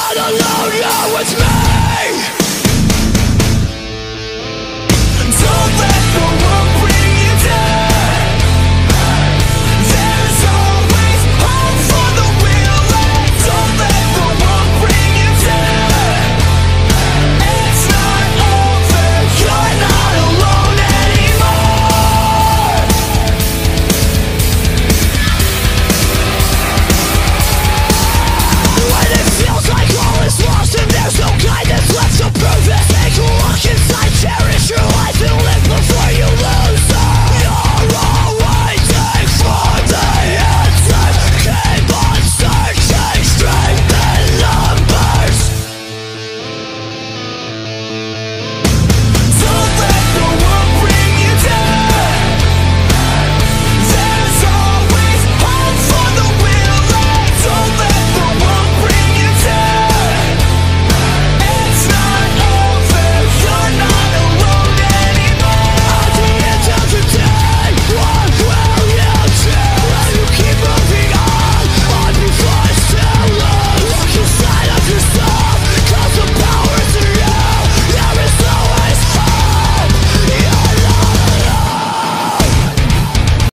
not alone, you it's me.